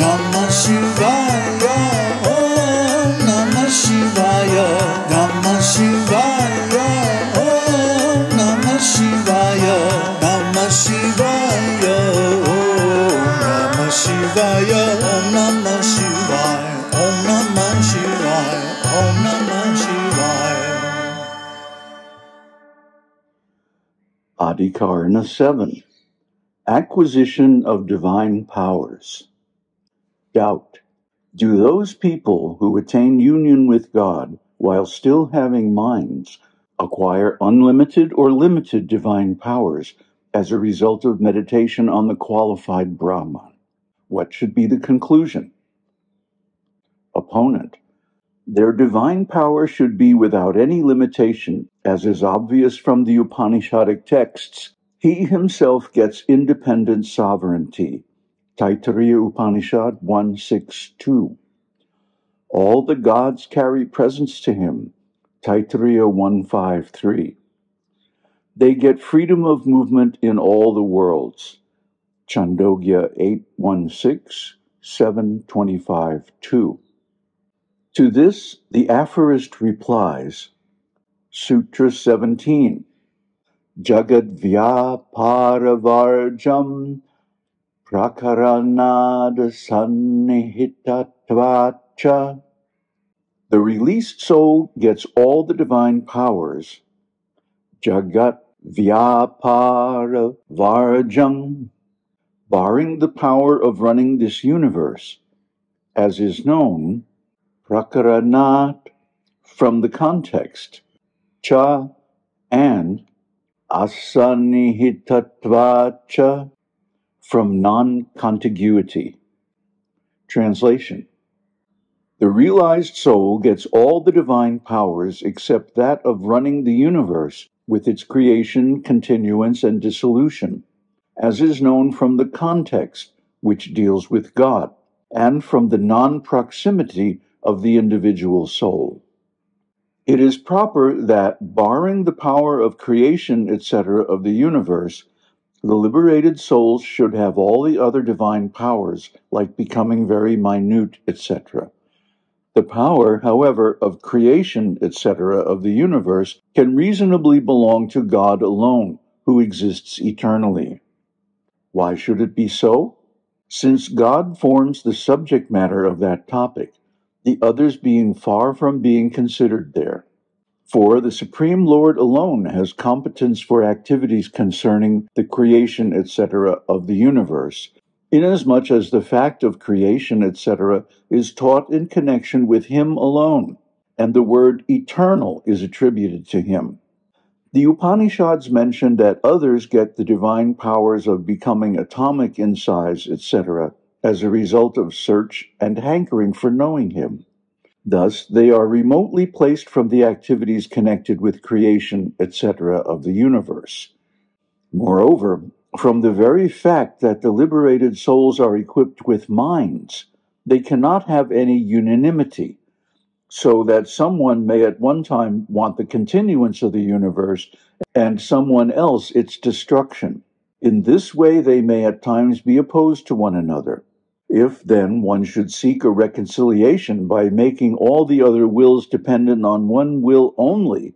Namah Shivaya. Om Namah Shivaya. Namah Shivaya. Om Namah Shivaya. Namah Shivaya. Om Namah Shivaya. Om Shivaya. Om Namah Shivaya. Om Namah Shivaya. Adhikarana 7 Acquisition of Divine Powers. Doubt. Do those people who attain union with God while still having minds acquire unlimited or limited divine powers as a result of meditation on the qualified Brahman? What should be the conclusion? Opponent. Their divine power should be without any limitation, as is obvious from the Upanishadic texts. He himself gets independent sovereignty. Taittiriya Upanishad 162. All the gods carry presents to him. Taittiriya 153. They get freedom of movement in all the worlds. Chandogya 816, 725 2. To this, the aphorist replies, Sutra 17, Jagad Vyaparavarjam Prakaranada Sannihitatvacha. The released soul gets all the divine powers. Jagat Vyaparavarjam, barring the power of running this universe, as is known prakaranat from the context, cha and asanihitatvacha from non-contiguity. Translation The realized soul gets all the divine powers except that of running the universe with its creation, continuance, and dissolution, as is known from the context which deals with God, and from the non-proximity of the individual soul. It is proper that, barring the power of creation, etc., of the universe, the liberated souls should have all the other divine powers, like becoming very minute, etc. The power, however, of creation, etc., of the universe can reasonably belong to God alone, who exists eternally. Why should it be so? Since God forms the subject matter of that topic, the others being far from being considered there. For the Supreme Lord alone has competence for activities concerning the creation, etc., of the universe, inasmuch as the fact of creation, etc., is taught in connection with Him alone, and the word eternal is attributed to Him. The Upanishads mention that others get the divine powers of becoming atomic in size, etc., as a result of search and hankering for knowing Him. Thus, they are remotely placed from the activities connected with creation, etc., of the universe. Moreover, from the very fact that the liberated souls are equipped with minds, they cannot have any unanimity, so that someone may at one time want the continuance of the universe and someone else its destruction. In this way, they may at times be opposed to one another. If then one should seek a reconciliation by making all the other wills dependent on one will only,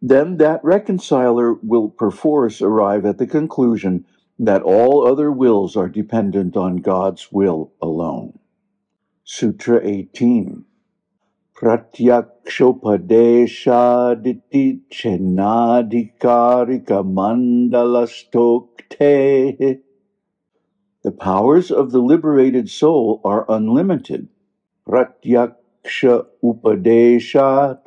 then that reconciler will perforce arrive at the conclusion that all other wills are dependent on God's will alone. Sutra 18 Pratyakshopadeshaditi Chenadikarika Mandalastokte the powers of the liberated soul are unlimited. Pratyaksha Upadeshat,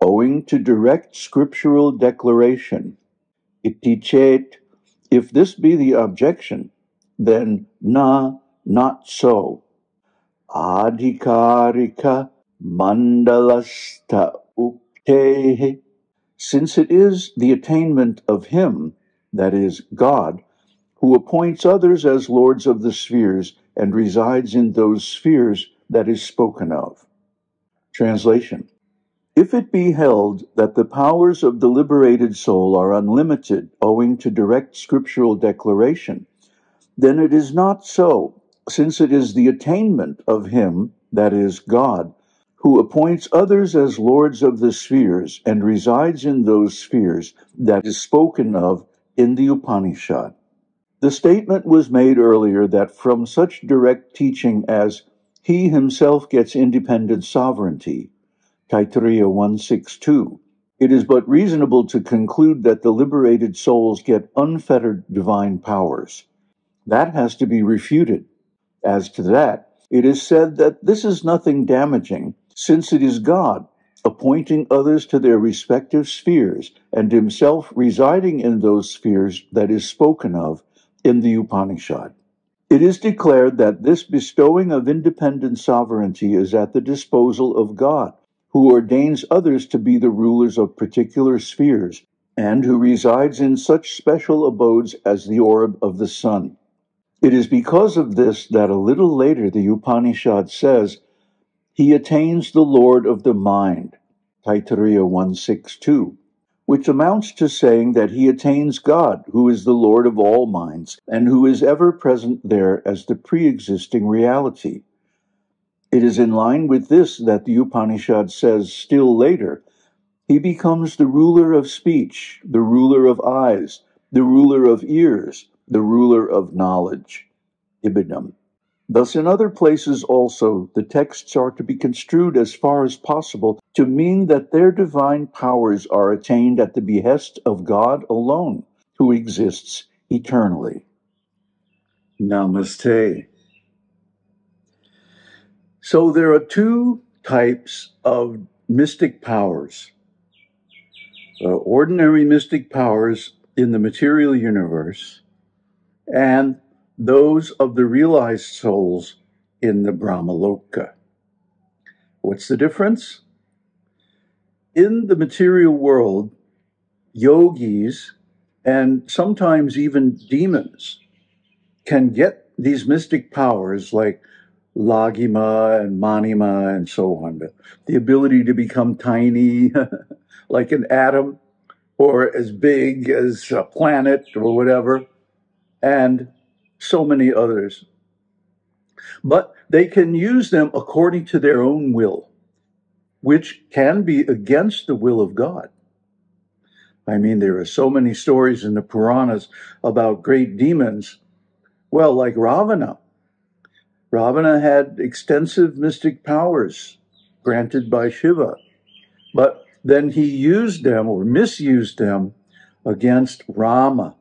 owing to direct scriptural declaration. Itichet, if this be the objection, then na, not so. Adhikarika mandalasta ukte, since it is the attainment of Him, that is, God, who appoints others as lords of the spheres and resides in those spheres that is spoken of. Translation If it be held that the powers of the liberated soul are unlimited owing to direct scriptural declaration, then it is not so, since it is the attainment of Him, that is, God, who appoints others as lords of the spheres and resides in those spheres that is spoken of in the Upanishad. The statement was made earlier that from such direct teaching as he himself gets independent sovereignty, Taittiriya 162, it is but reasonable to conclude that the liberated souls get unfettered divine powers. That has to be refuted. As to that, it is said that this is nothing damaging, since it is God appointing others to their respective spheres and himself residing in those spheres that is spoken of in the Upanishad. It is declared that this bestowing of independent sovereignty is at the disposal of God, who ordains others to be the rulers of particular spheres, and who resides in such special abodes as the orb of the sun. It is because of this that a little later the Upanishad says, He attains the Lord of the mind, Taittiriya 162, which amounts to saying that he attains God, who is the Lord of all minds, and who is ever present there as the pre existing reality. It is in line with this that the Upanishad says still later, He becomes the ruler of speech, the ruler of eyes, the ruler of ears, the ruler of knowledge, Ibidam. Thus, in other places also, the texts are to be construed as far as possible to mean that their divine powers are attained at the behest of God alone, who exists eternally. Namaste. So, there are two types of mystic powers uh, ordinary mystic powers in the material universe and those of the realized souls in the Brahmaloka. What's the difference? In the material world, yogis and sometimes even demons can get these mystic powers like laghima and manima and so on. but The ability to become tiny, like an atom, or as big as a planet or whatever and so many others. But they can use them according to their own will, which can be against the will of God. I mean, there are so many stories in the Puranas about great demons. Well, like Ravana. Ravana had extensive mystic powers granted by Shiva, but then he used them or misused them against Rama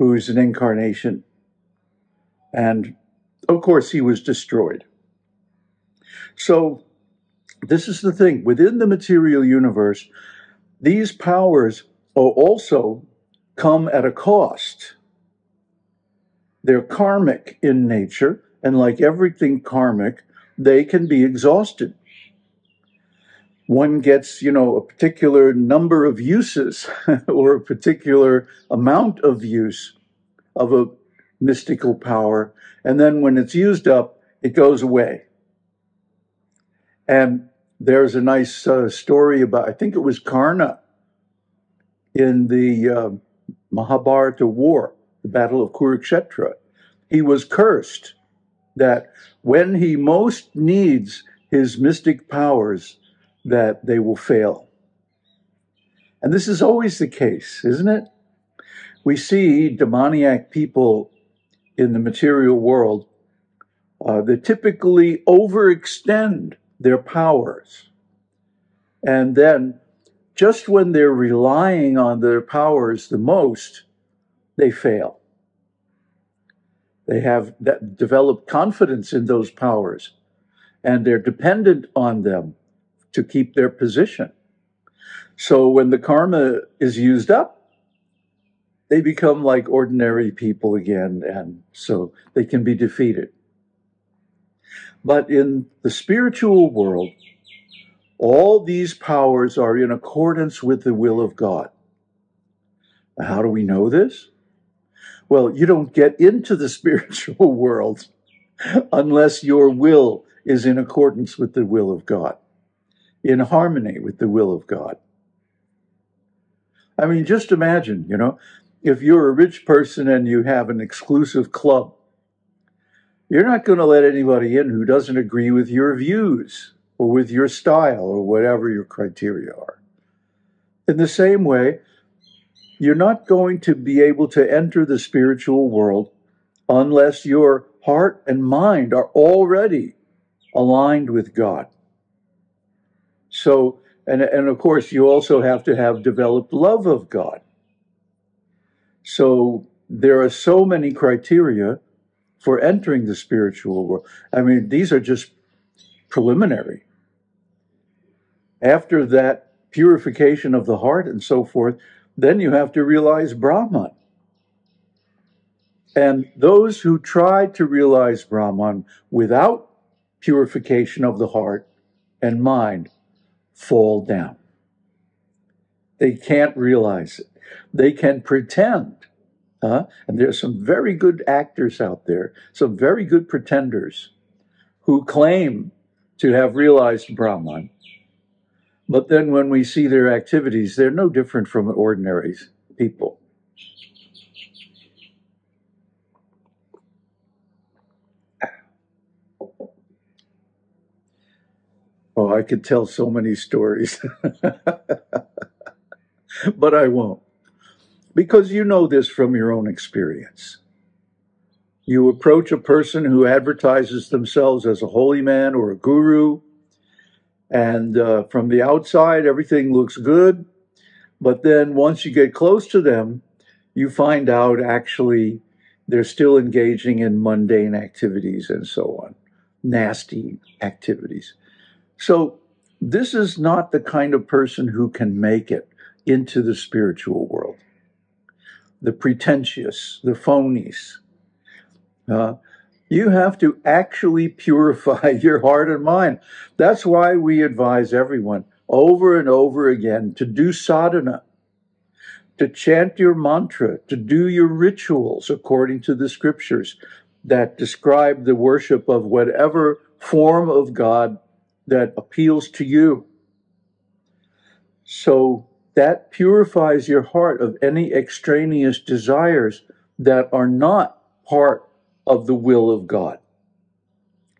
who is an incarnation. And of course, he was destroyed. So, this is the thing within the material universe, these powers also come at a cost. They're karmic in nature, and like everything karmic, they can be exhausted. One gets, you know, a particular number of uses or a particular amount of use of a mystical power. And then when it's used up, it goes away. And there's a nice uh, story about, I think it was Karna in the uh, Mahabharata war, the Battle of Kurukshetra. He was cursed that when he most needs his mystic powers, that they will fail. And this is always the case, isn't it? we see demoniac people in the material world uh, that typically overextend their powers. And then, just when they're relying on their powers the most, they fail. They have developed confidence in those powers, and they're dependent on them to keep their position. So when the karma is used up, they become like ordinary people again, and so they can be defeated. But in the spiritual world, all these powers are in accordance with the will of God. How do we know this? Well, you don't get into the spiritual world unless your will is in accordance with the will of God, in harmony with the will of God. I mean, just imagine, you know, if you're a rich person and you have an exclusive club You're not going to let anybody in who doesn't agree with your views or with your style or whatever your criteria are. In the same way, you're not going to be able to enter the spiritual world unless your heart and mind are already aligned with God. So, and, and of course, you also have to have developed love of God. So, there are so many criteria for entering the spiritual world. I mean, these are just preliminary. After that purification of the heart and so forth, then you have to realize Brahman. And those who try to realize Brahman without purification of the heart and mind fall down. They can't realize it. They can pretend uh, and are some very good actors out there, some very good pretenders who claim to have realized Brahman. But then when we see their activities, they're no different from ordinary people. Oh, I could tell so many stories, but I won't because you know this from your own experience. You approach a person who advertises themselves as a holy man or a guru, and uh, from the outside, everything looks good. But then once you get close to them, you find out actually they're still engaging in mundane activities and so on, nasty activities. So, this is not the kind of person who can make it into the spiritual world the pretentious, the phonies. Uh, you have to actually purify your heart and mind. That's why we advise everyone over and over again to do sadhana, to chant your mantra, to do your rituals according to the scriptures that describe the worship of whatever form of God that appeals to you. So that purifies your heart of any extraneous desires that are not part of the will of God,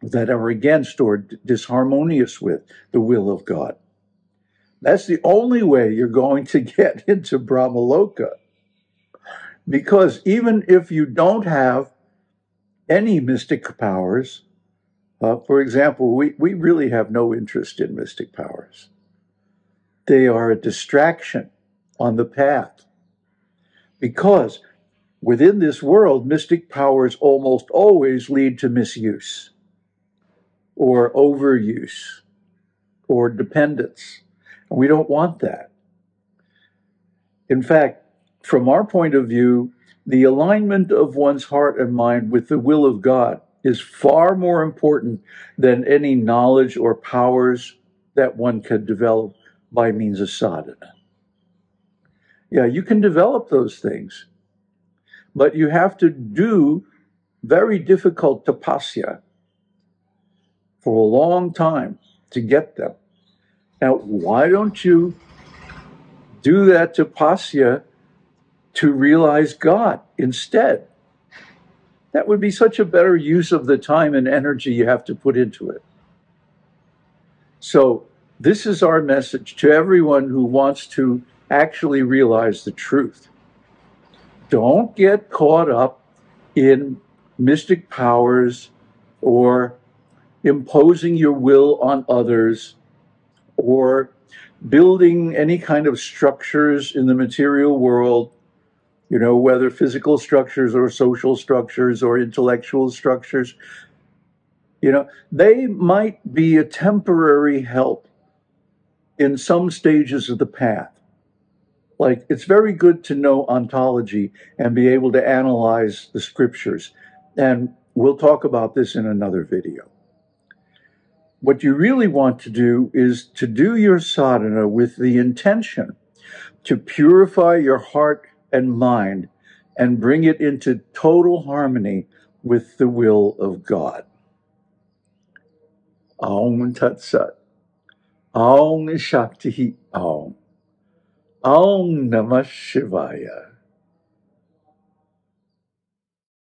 that are against or disharmonious with the will of God. That's the only way you're going to get into Brahmaloka. Because even if you don't have any mystic powers, uh, for example, we, we really have no interest in mystic powers. They are a distraction on the path. Because within this world, mystic powers almost always lead to misuse or overuse or dependence. And we don't want that. In fact, from our point of view, the alignment of one's heart and mind with the will of God is far more important than any knowledge or powers that one could develop by means of sadhana. Yeah, you can develop those things, but you have to do very difficult tapasya for a long time to get them. Now, why don't you do that tapasya to realize God instead? That would be such a better use of the time and energy you have to put into it. So, this is our message to everyone who wants to actually realize the truth. Don't get caught up in mystic powers or imposing your will on others or building any kind of structures in the material world, you know, whether physical structures or social structures or intellectual structures. You know, they might be a temporary help in some stages of the path. Like, it's very good to know ontology and be able to analyze the scriptures. And we'll talk about this in another video. What you really want to do is to do your sadhana with the intention to purify your heart and mind and bring it into total harmony with the will of God. Aum Tat Sat. Aum Shakti Aum. Aum Namah Shivaya.